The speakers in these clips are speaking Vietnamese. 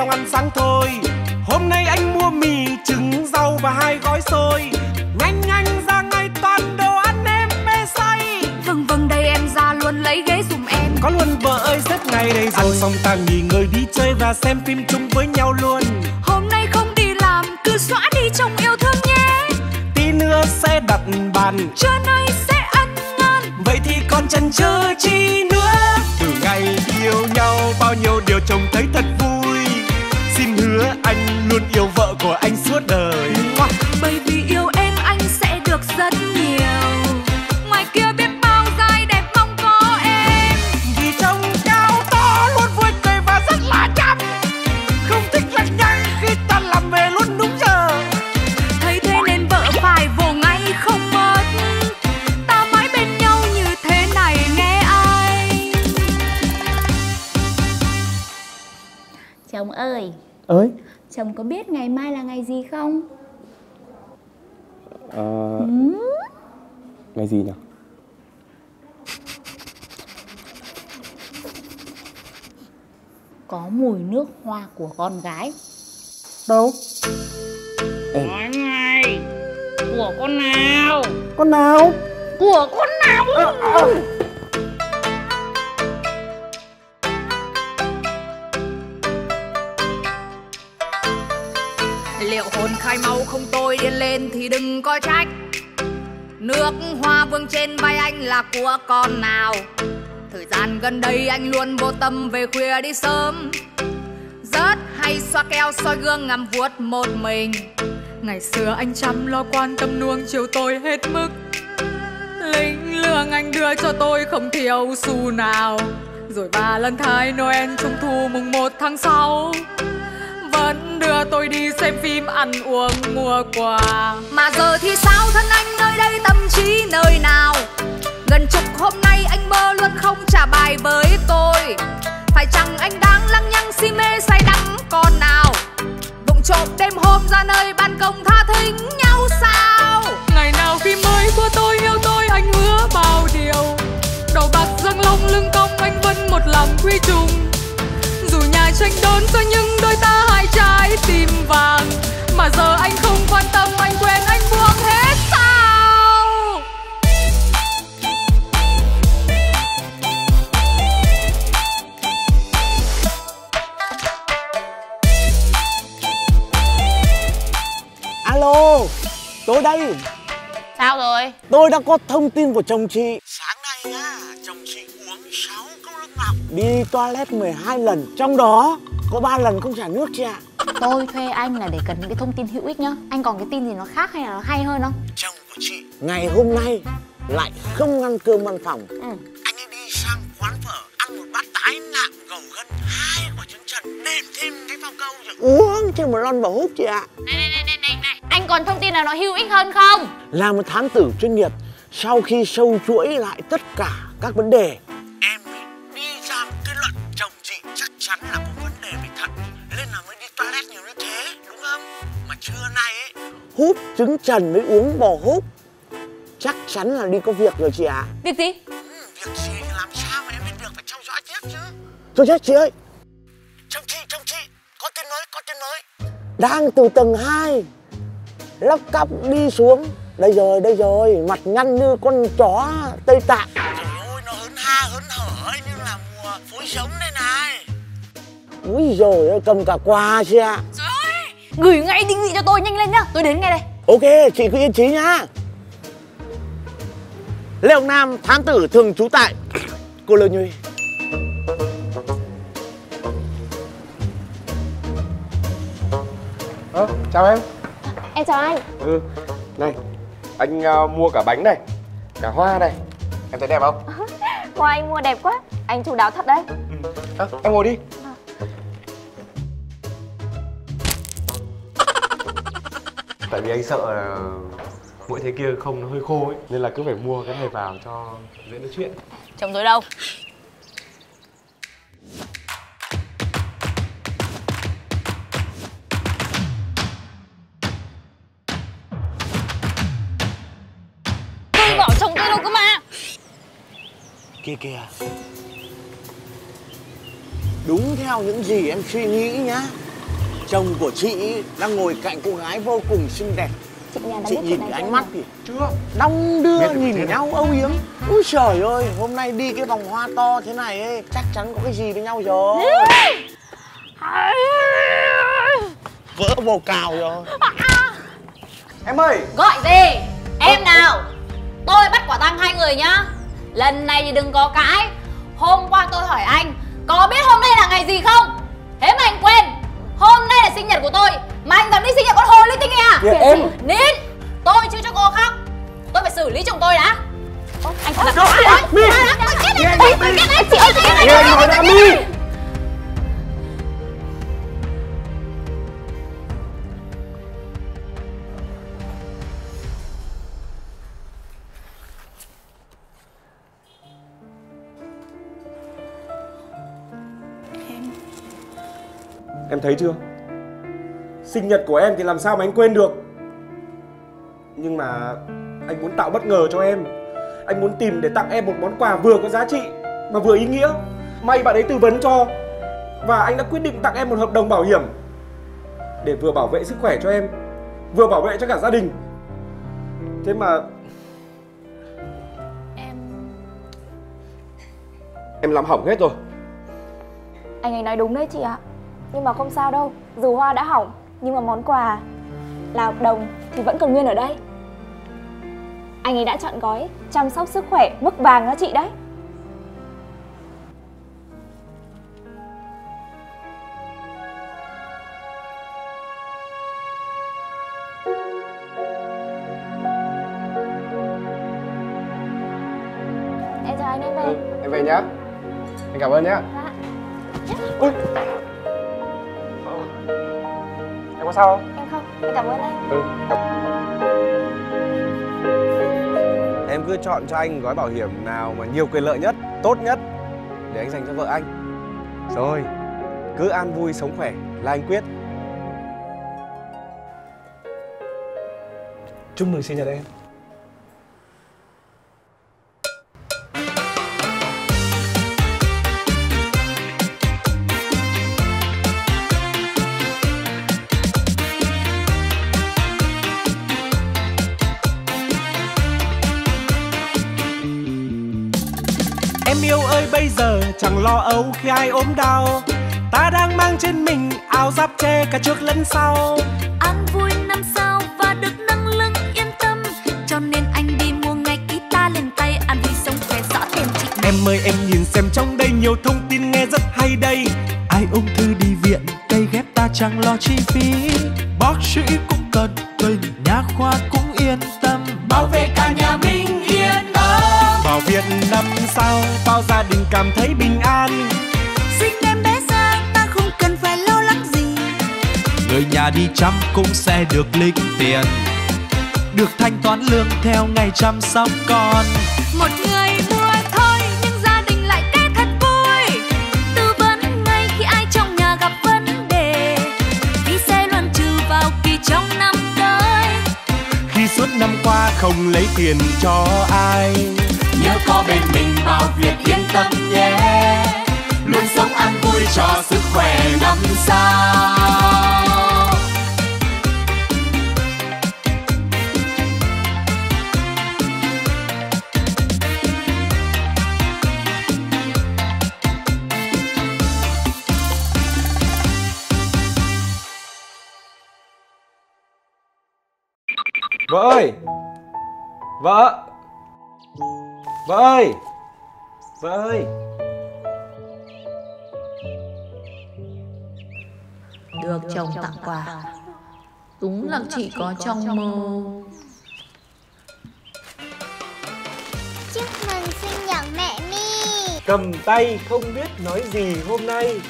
xong ăn sáng thôi. Hôm nay anh mua mì, trứng, rau và hai gói xôi. Nhanh nhanh ra ngay toàn đồ ăn em mê say. Vâng vâng đây em ra luôn lấy ghế dùm em. Có luôn vợ ơi xếp ngày đây rồi. Ăn xong ta nghỉ ngơi đi chơi và xem phim chung với nhau luôn. Hôm nay không đi làm cứ xóa đi trong yêu thương nhé. Tí nữa sẽ đặt bàn. Trưa nay sẽ ăn ngon. Vậy thì còn chần chừ chi của anh suốt đời. Bởi vì yêu em anh sẽ được rất nhiều. Ngoài kia biết bao dai đẹp mong có em. Vì trông cao to luôn vui cười và rất là chăm. Không thích lằng nhằng khi ta làm về luôn đúng giờ. Thấy thế nên vợ phải vồ ngay không mất. Ta mãi bên nhau như thế này nghe ai? Chồng ơi, ơi? Chồng có biết ngày mai là ngày gì không? ờ, ngày gì nhỉ? Có mùi nước hoa của con gái. Đâu? Em Nói ngay. Của con nào? con nào? Của con nào? Liệu thì đừng có trách. Nước hoa vương trên vai anh là của con nào? Thời gian gần đây anh luôn vô tâm về khuya đi sớm. Rất hay xoa keo soi gương ngắm vuốt một mình. Ngày xưa anh chăm lo quan tâm nuông chiều tôi hết mức. Lính lương anh đưa cho tôi không thiếu xu nào. Rồi ba lần thai Noel trung thu mùng 1 tháng 6 vẫn đưa tôi đi xem phim ăn uống mua quà. Mà giờ thì sao thân anh nơi đây tâm trí nơi nào? Gần chục hôm nay anh mơ luôn không trả bài với tôi. Phải chăng anh đang lăng nhăng si mê say đắm con nào? Vụng trộm đêm hôm ra nơi ban công tha thính nhau sao? Ngày nào khi mới của tôi yêu tôi anh hứa bao điều. Đầu bạc răng long lưng cong anh vẫn một lòng quy trùng dù nhà tranh đón cho nhưng đôi ta hai trái tim vàng Mà giờ anh không quan tâm anh quên anh buông hết sao? Alo tôi đây. Sao rồi? tôi đã có thông tin của chồng chị đi toilet 12 lần trong đó có 3 lần không trả nước chị ạ Tôi thuê anh là để cần những cái thông tin hữu ích nhá Anh còn cái tin gì nó khác hay là nó hay hơn không? chồng của chị ngày hôm nay lại không ăn cơm văn phòng Ừ. anh ấy đi sang quán phở ăn một bát tái nạm gầu gân hai quả trứng trần nêm thêm cái phao câu rồi uống trên một lon bò hút chị ạ Này này này này này này Anh còn thông tin nào nó hữu ích hơn không? là một thám tử chuyên nghiệp sau khi sâu chuỗi lại tất cả các vấn đề hút trứng trần với uống bò hút. Chắc chắn là đi có việc rồi chị ạ. Việc gì? ừ, việc gì? Thì làm sao mà em biết được phải theo dõi tiếp chứ. Thôi chết chị ơi. Chồng chị chồng chị. Có tin mới có tin mới đang từ tầng 2 lóc cóc đi xuống. Đây rồi đây rồi. Mặt nhăn như con chó tây tạng. Trời ơi nó hớn ha hớn hở như là mùa phối giống đây này. Úi rồi ơi cầm cả quà chị ạ. ơi Gửi ngay định vị cho tôi nhanh lên nhá. Tôi đến ngay đây. Ok chị cứ yên trí nhá. Lê hồng nam thám tử thường trú tại cô lơ nhuy. Ơ, chào em. Em chào anh. Ừ, này Anh ờ, mua cả bánh này Cả hoa này. Em thấy đẹp không? Hoa anh mua đẹp quá. Anh chu đáo thật đấy. Ừ. Ơ, em ngồi đi Tại vì anh sợ là mỗi thế kia không nó hơi khô ấy Nên là cứ phải mua cái này vào cho dễ nói chuyện. Chồng tôi đâu? Tôi bảo chồng tôi đâu cơ mà. Kia kìa. Đúng theo những gì em suy nghĩ nhá Chồng của chị đang ngồi cạnh cô gái vô cùng xinh đẹp. Chị nhà Chị nhìn ánh mắt thì chưa. Đong đưa Biết nhìn nhau âu yếm. Úi trời ơi Hôm nay đi cái vòng hoa to thế này ấy Chắc chắn có cái gì với nhau rồi. Vỡ vô cào rồi. Em ơi! Gọi gì? Em nào? Tôi bắt quả tang hai người nhá. Lần này thì đừng có cãi. Hôm qua tôi hỏi anh Có biết hôm nay là ngày gì không? Thế mà anh quên Hôm nay là sinh nhật của tôi. Mà anh dám đi sinh nhật con hồ linh tinh à? Dạ, em- Nín Tôi chưa cho cô khóc. Tôi phải xử lý chồng tôi đã. Anh thật là Rồi, Em thấy chưa? Sinh nhật của em thì làm sao mà anh quên được? Nhưng mà Anh muốn tạo bất ngờ cho em. Anh muốn tìm để tặng em một món quà vừa có giá trị Mà vừa ý nghĩa. May bạn ấy tư vấn cho Và anh đã quyết định tặng em một hợp đồng bảo hiểm Để vừa bảo vệ sức khỏe cho em Vừa bảo vệ cho cả gia đình. Thế mà Em Em làm hỏng hết rồi. Anh ấy nói đúng đấy chị ạ Nhưng mà không sao đâu Dù hoa đã hỏng Nhưng mà món quà là hợp đồng thì vẫn còn nguyên ở đây. Anh ấy đã chọn gói chăm sóc sức khỏe mức vàng đó chị đấy. Em chào anh em về Em về nhá. Anh cảm ơn nhá. Dạ. Ôi có sao không? Em không, em cảm ơn anh. Ừ Em cứ chọn cho anh gói bảo hiểm nào mà nhiều quyền lợi nhất, tốt nhất Để anh dành cho vợ anh. Rồi, cứ an vui sống khỏe là anh quyết. Chúc mừng sinh nhật em Em bây giờ chẳng lo âu khi ai ốm đau. Ta đang mang trên mình áo giáp che cả trước lẫn sau. An vui năm sau và được nâng lưng yên tâm. Cho nên anh đi mua ngay guitar lên tay An vui sống khỏe rõ tiền chị Em ơi em nhìn xem trong đây nhiều thông tin nghe rất hay đây. Ai ung thư đi viện, cây ghép ta chẳng lo chi phí. Bác sĩ cũng tận tình, nhà khoa cũng yên tâm. Bảo vệ cả nhà mình viện năm sau, bao gia đình cảm thấy bình an. Sinh em bé ra ta không cần phải lo lắng gì. Người nhà đi chăm cũng sẽ được linh tiền Được thanh toán lương theo ngày chăm sóc con. Một người mua thôi nhưng gia đình lại kết thật vui. Tư vấn ngay khi ai trong nhà gặp vấn đề. Vì sẽ luôn trừ vào kỳ trong năm tới. Khi suốt năm qua không lấy tiền cho ai Nhớ có bên mình bao việc yên tâm nhé. Luôn sống ăn vui cho sức khỏe năm sao. Vợ ơi! Vợ! Vợ ơi Vợ ơi Được chồng tặng quà. Đúng là chỉ có trong mơ. Chúc mừng sinh nhật mẹ Mi. Cầm tay không biết nói gì hôm nay.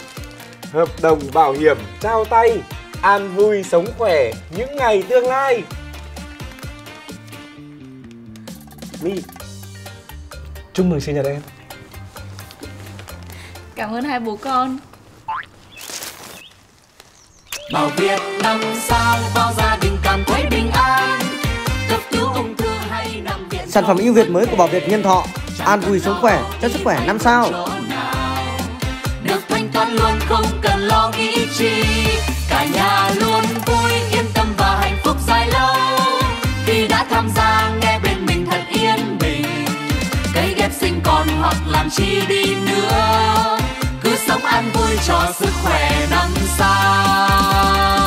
Hợp đồng bảo hiểm trao tay. An vui sống khỏe những ngày tương lai. Mi Chúc mừng sinh nhật em. Cảm ơn hai bố con. Bảo Việt năm sao bao gia đình cảm thấy bình an. Cấp cứu ung thư hay nằm viện Sản phẩm ưu việt mới của Bảo Việt Nhân Thọ. An vui sống khỏe, cho sức khỏe năm sao. Được thanh toán luôn không cần lo nghĩ chi. Cả nhà luôn vui chi đi nữa. Cứ sống ăn vui cho sức khỏe năm sau.